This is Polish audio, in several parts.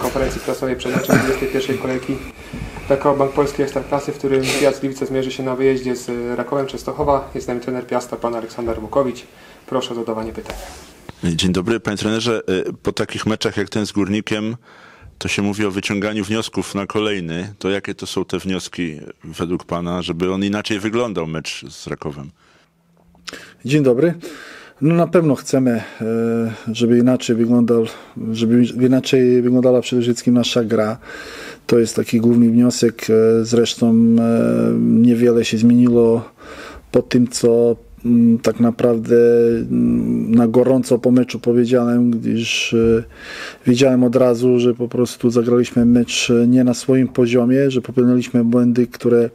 konferencji prasowej przed meczem 21 kolejki PKO Bank Polski Ekstraklasy, w którym Piast Gliwice zmierzy się na wyjeździe z Rakowem Częstochowa. Jest z nami trener Piasta, pan Aleksander Mukowicz. Proszę o zadawanie pytań. Dzień dobry, panie trenerze. Y, po takich meczach jak ten z Górnikiem, to się mówi o wyciąganiu wniosków na kolejny. To jakie to są te wnioski według pana, żeby on inaczej wyglądał mecz z Rakowem? Dzień dobry. No na pewno chcemy, e, żeby inaczej wyglądał, żeby inaczej wyglądała przede wszystkim nasza gra. To jest taki główny wniosek. E, zresztą e, niewiele się zmieniło po tym, co mm, tak naprawdę mm, na gorąco po meczu powiedziałem, gdyż wiedziałem od razu, że po prostu zagraliśmy mecz nie na swoim poziomie, że popełniliśmy błędy, które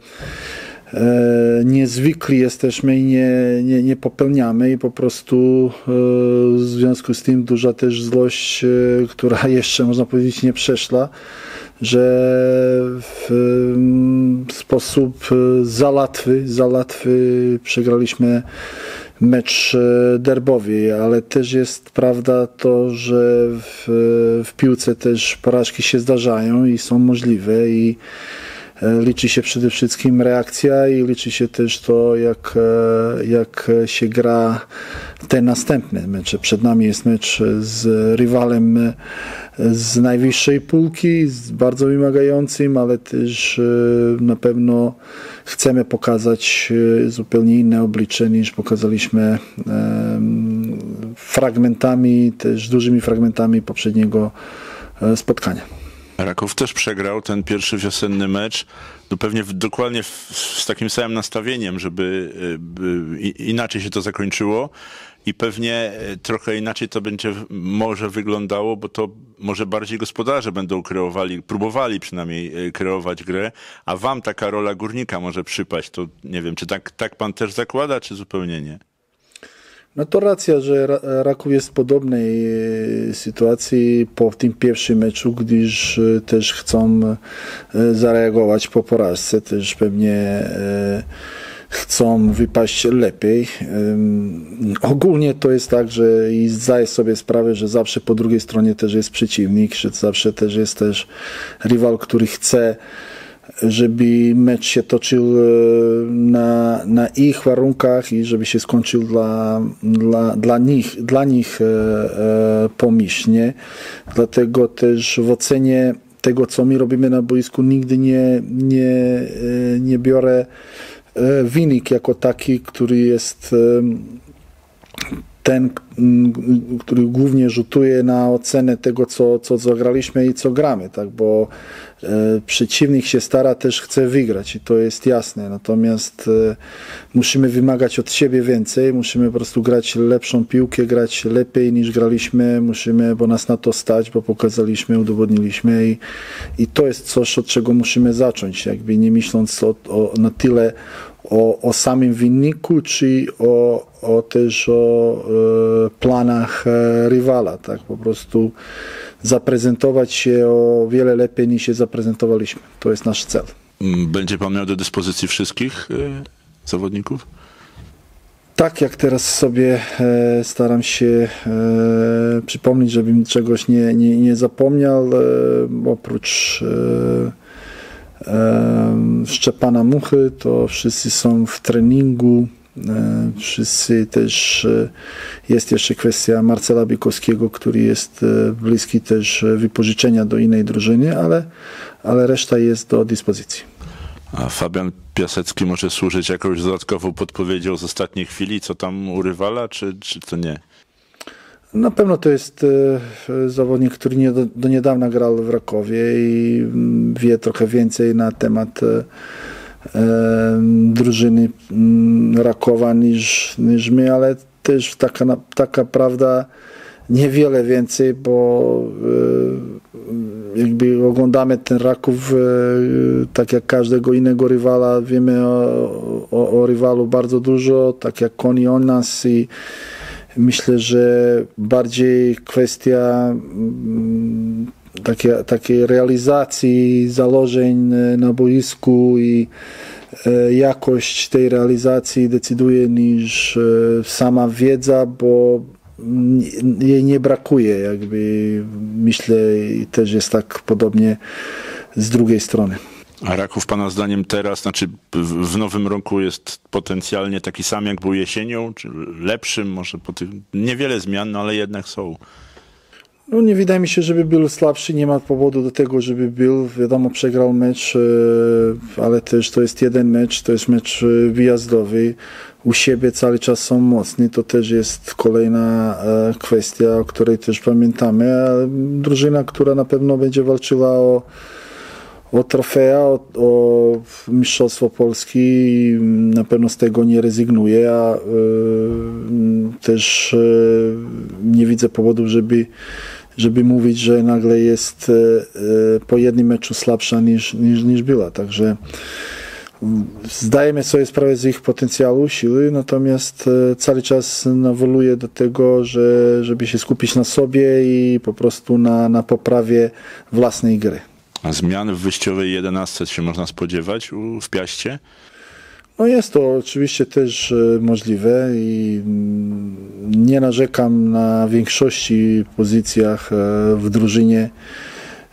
niezwykli jesteśmy i nie, nie, nie popełniamy i po prostu e, w związku z tym duża też złość, e, która jeszcze można powiedzieć nie przeszła, że w sposób za łatwy, za łatwy przegraliśmy mecz derbowy, ale też jest prawda to, że w, w piłce też porażki się zdarzają i są możliwe i E, liczy się przede wszystkim reakcja i liczy się też to, jak, e, jak się gra te następne mecze. Przed nami jest mecz z rywalem e, z najwyższej półki, z bardzo wymagającym, ale też na pewno chcemy pokazać zupełnie inne oblicze niż pokazaliśmy fragmentami, też dużymi fragmentami poprzedniego spotkania. Raków też przegrał ten pierwszy wiosenny mecz, no pewnie w, dokładnie w, z takim samym nastawieniem, żeby y, inaczej się to zakończyło i pewnie y, trochę inaczej to będzie może wyglądało, bo to może bardziej gospodarze będą kreowali, próbowali przynajmniej y, kreować grę, a wam taka rola górnika może przypaść. To nie wiem, czy tak, tak pan też zakłada, czy zupełnie nie? No to racja, że Raków jest w podobnej e, sytuacji po tym pierwszym meczu, gdyż e, też chcą e, zareagować po porażce, też pewnie chcą wypaść lepiej. Ogólnie to jest tak, że i zdaję sobie sprawę, że zawsze po drugiej stronie też jest przeciwnik, że zawsze też jest też rywal, który chce żeby mecz się toczył e, na, na ich warunkach i żeby się skończył dla, dla, dla nich, dla nich e, e, pomyślnie. Dlatego też w ocenie tego, co my robimy na boisku, nigdy nie, nie, nie biorę wynik jako taki, który jest ten, który głównie rzutuje na ocenę tego, co, co zagraliśmy i co gramy, tak? bo e, przeciwnik się stara, też chce wygrać i to jest jasne. Natomiast e, musimy wymagać od siebie więcej, musimy po prostu grać lepszą piłkę, grać lepiej niż graliśmy, musimy, bo nas na to stać, bo pokazaliśmy, udowodniliśmy i, i to jest coś, od czego musimy zacząć, jakby nie myśląc o, o na tyle o, o samym wyniku, czy o, o też o e, planach e, rywala, tak po prostu zaprezentować się o wiele lepiej niż się zaprezentowaliśmy. To jest nasz cel. Będzie pan miał do dyspozycji wszystkich e, zawodników? Tak, jak teraz sobie e, staram się e, przypomnieć, żebym czegoś nie, nie, nie zapomniał, e, oprócz Szczepana Muchy, to wszyscy są w treningu, wszyscy też jest jeszcze kwestia Marcela Bikowskiego, który jest bliski też wypożyczenia do innej drużyny, ale, ale reszta jest do dyspozycji. A Fabian Piasecki może służyć jakąś dodatkową podpowiedzią z ostatniej chwili, co tam u rywala, czy, czy to nie? Na pewno to jest e, zawodnik, który nie do, do niedawna grał w Rakowie i mm, wie trochę więcej na temat e, e, drużyny mm, Rakowa niż, niż my, ale też taka, taka prawda niewiele więcej, bo jakby oglądamy ten Raków tak jak każdego innego rywala, wiemy o, o, o rywalu bardzo dużo, tak jak oni o nas i Myślę, że bardziej kwestia mm, takie, takiej realizacji założeń na boisku i e, jakość tej realizacji decyduje niż e, sama wiedza, bo jej nie brakuje. Jakby myślę, i też jest tak podobnie z drugiej strony. A Raków Pana zdaniem teraz, znaczy w, nowym roku jest potencjalnie taki sam jak był jesienią, czy lepszym, może po tych, niewiele zmian, no ale jednak są. No nie wydaje mi się, żeby był słabszy, nie ma powodu do tego, żeby był. Wiadomo, przegrał mecz, e, ale też to jest jeden mecz, to jest mecz e, wyjazdowy. U siebie cały czas są mocni, to też jest kolejna e, kwestia, o której też pamiętamy. Drużyna, która na pewno będzie walczyła o, o trofea, o, o Mistrzostwo Polski na pewno z tego nie rezygnuje, a e, też e, nie widzę powodów, żeby, żeby mówić, że nagle jest e, po jednym meczu słabsza niż, niż, niż była. Także mm, zdajemy sobie sprawę z ich potencjału, siły, natomiast cały czas nawołuję do tego, że, żeby się skupić na sobie i po prostu na, na poprawie własnej gry. Zmian w wyjściowej 11 się można spodziewać w Piaście? No jest to oczywiście też e, możliwe i mm, nie narzekam na większości pozycjach e, w drużynie.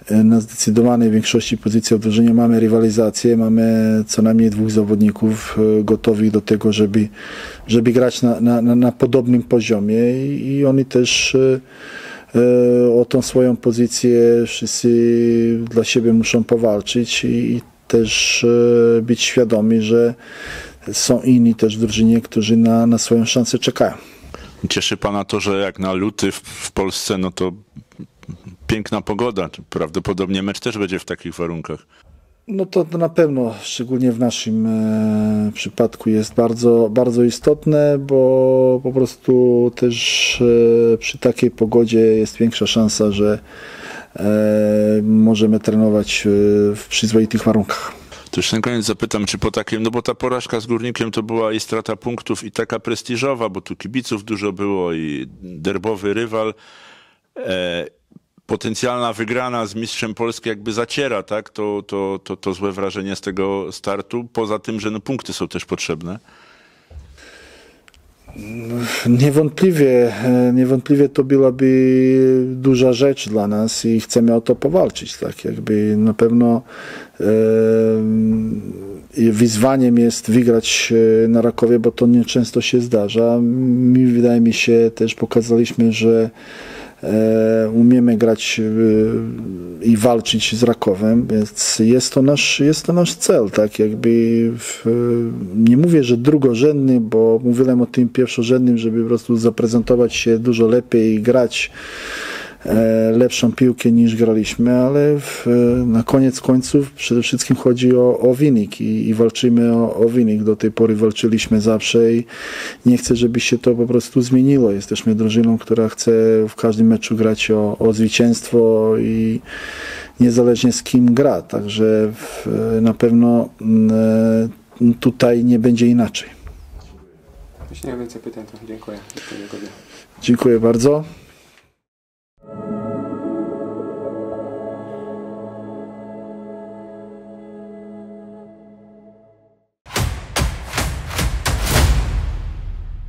E, Na zdecydowanej większości pozycji w drużynie mamy rywalizację, mamy co najmniej dwóch zawodników gotowych do tego, żeby, żeby grać na, na, na- podobnym poziomie i, oni też o tą swoją pozycję wszyscy dla siebie muszą powalczyć i, i też e, być świadomi, że są inni też w drużynie, którzy na, na swoją szansę czekają. Cieszy Pana to, że jak na luty w, w Polsce, no to piękna pogoda. Prawdopodobnie mecz też będzie w takich warunkach. No to to na pewno, szczególnie w naszym e, przypadku jest bardzo, bardzo istotne, bo po prostu też e, przy takiej pogodzie jest większa szansa, że e, możemy trenować e, w przyzwoitych warunkach. To już na koniec zapytam, czy po takim, no bo ta porażka z Górnikiem to była i strata punktów i taka prestiżowa, bo tu kibiców dużo było i derbowy rywal. Potencjalna wygrana z mistrzem Polski jakby zaciera, tak? To, to, to, to złe wrażenie z tego startu. Poza tym, że no punkty są też potrzebne. Niewątpliwie, e, niewątpliwie to byłaby duża rzecz dla nas i chcemy o to powalczyć. Tak jakby na pewno e, wyzwaniem jest wygrać e, na Rakowie, bo to nieczęsto się zdarza. Mi wydaje mi się też pokazaliśmy, że umiemy grać e, i walczyć z Rakowem, więc jest to nasz, jest to nasz cel, tak? Jakby w, nie mówię, że drugorzędny, bo mówiłem o tym pierwszorzędnym, żeby po prostu zaprezentować się dużo lepiej i grać e, lepszą piłkę niż graliśmy, ale w, na koniec końców przede wszystkim chodzi o, o wynik i, i walczymy o, o wynik. Do tej pory walczyliśmy zawsze i nie chcę, żeby się to po prostu zmieniło. Jesteśmy drużyną, która chce w każdym meczu grać o, o zwycięstwo i niezależnie z kim gra. Także w, na pewno e, tutaj nie będzie inaczej. Jeśli nie ma więcej pytań, to dziękuję. Dziękuję bardzo.